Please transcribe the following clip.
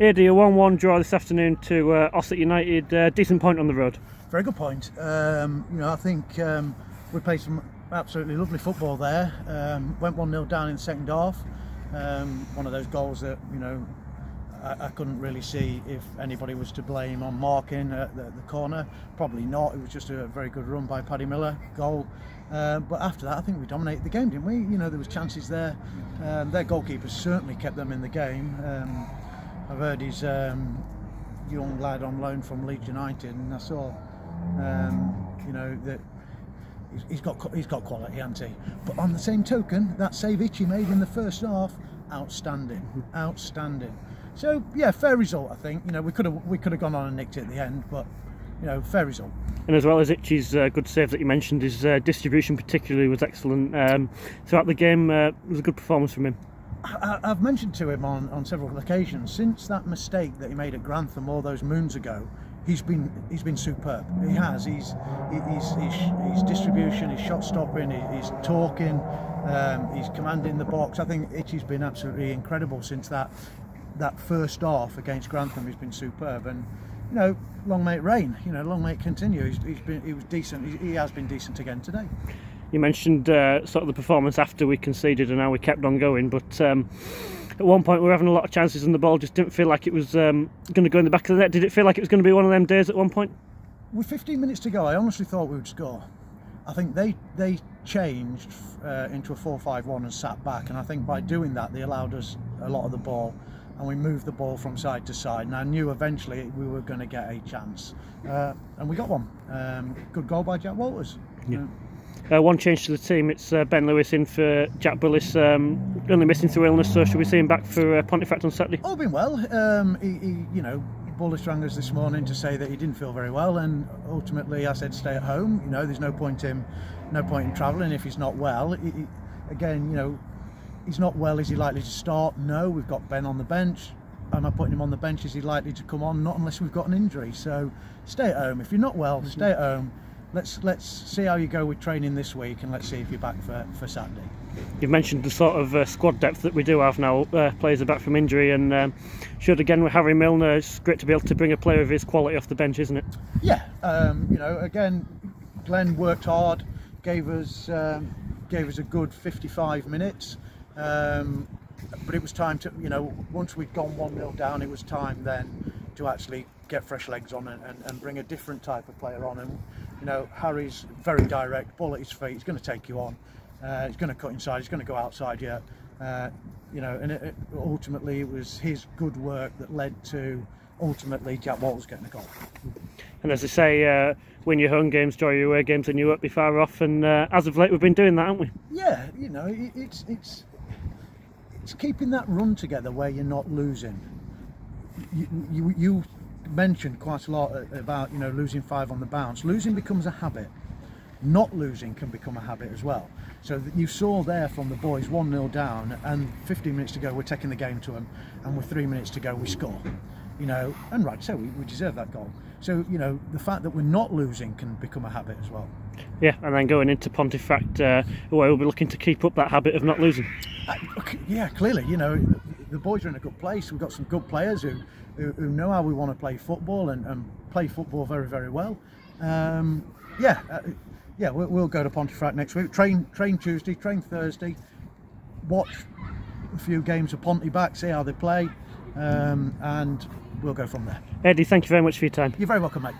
Eddie, a 1-1 draw this afternoon to uh, Ossett United. Uh, decent point on the road. Very good point. Um, you know, I think um, we played some absolutely lovely football there. Um, went 1-0 down in the second half. Um, one of those goals that, you know, I, I, couldn't really see if anybody was to blame on marking at the, the, corner. Probably not. It was just a very good run by Paddy Miller, goal. Uh, but after that, I think we dominated the game, didn't we? You know, there was chances there. Um, their goalkeepers certainly kept them in the game. Um, I've heard he's um, young lad on loan from Leeds United, and I saw, um, you know, that he's got he's got quality, hasn't he? But on the same token, that save Itchy made in the first half, outstanding, outstanding. So yeah, fair result. I think you know we could have we could have gone on and nicked it at the end, but you know fair result. And as well as Itchy's uh, good save that you mentioned, his uh, distribution particularly was excellent um, throughout the game. Uh, it was a good performance from him. I, have mentioned to him on, on several occasions since that mistake that he made at Grantham all those moons ago. He's been he's been superb. He has. He's he's his distribution, his shot stopping, he's talking, um, he's commanding the box. I think Itchy's been absolutely incredible since that that first half against Grantham. He's been superb, and you know, long may it reign. You know, long may it continue. He's, he's been he was decent. He, he has been decent again today you mentioned uh, sort of the performance after we conceded and how we kept on going, but um, at one point we were having a lot of chances and the ball just didn't feel like it was um, going to go in the back of the net. Did it feel like it was going to be one of them days at one point? With 15 minutes to go, I honestly thought we would score. I think they they changed uh, into a 4-5-1 and sat back, and I think by doing that they allowed us a lot of the ball, and we moved the ball from side to side. And I knew eventually we were going to get a chance, uh, and we got one. Um, good goal by Jack Walters. Yeah. Uh, uh, one change to the team, it's uh, Ben Lewis in for Jack Bullis, um, only missing through illness, so should we see him back for uh, Pontefract on Saturday? All been well. Um, he, he, you know, Bullis rang us this morning to say that he didn't feel very well, and ultimately I said stay at home. You know, there's no point in no point in travelling if he's not well. He, he, again, you know, he's not well. Is he likely to start? No. We've got Ben on the bench. Am I putting him on the bench? Is he likely to come on? Not unless we've got an injury. So stay at home. If you're not well, stay at home let's let's see how you go with training this week and let's see if you're back for, for Saturday. You've mentioned the sort of uh, squad depth that we do have now. Uh, players are back from injury, and um, should again with Harry Milner, it's great to be able to bring a player of his quality off the bench, isn't it? Yeah, um, you know, again, Glenn worked hard, gave us um, gave us a good 55 minutes, um, but it was time to, you know, once we'd gone one 0 down, it was time then to actually get fresh legs on and, and, and bring a different type of player on. And you know, Harry's very direct, ball at his feet. He's going to take you on. Uh, he's going to cut inside. He's going to go outside. Yeah, uh, you know, and it, it, ultimately it was his good work that led to ultimately Jack Walters getting the goal. And as I say, uh, win your home games, draw your away games, and you won't be far off. And uh, as of late, we've been doing that, haven't we? Yeah, you know, it, it's it's it's keeping that run together where you're not losing. You you, you mentioned quite a lot about you know losing five on the bounce. Losing becomes a habit. Not losing can become a habit as well. So you saw there from the boys 1-0 down and 15 minutes to go we're taking the game to them and with three minutes to go we score. You know, and right, so we, we deserve that goal. So, you know, the fact that we're not losing can become a habit as well. Yeah, and then going into Pontefract, uh, we'll be looking to keep up that habit of not losing. Uh, yeah, clearly, you know, the boys are in a good place. We've got some good players who who, who know how we want to play football and, and play football very, very well. Um, yeah, uh, yeah, we'll, we'll, go to Pontefract next week. Train, train Tuesday, train Thursday. Watch a few games of Ponty back, see how they play, um, and we'll go from there. Eddie, thank you very much for your time. You're very welcome, mate.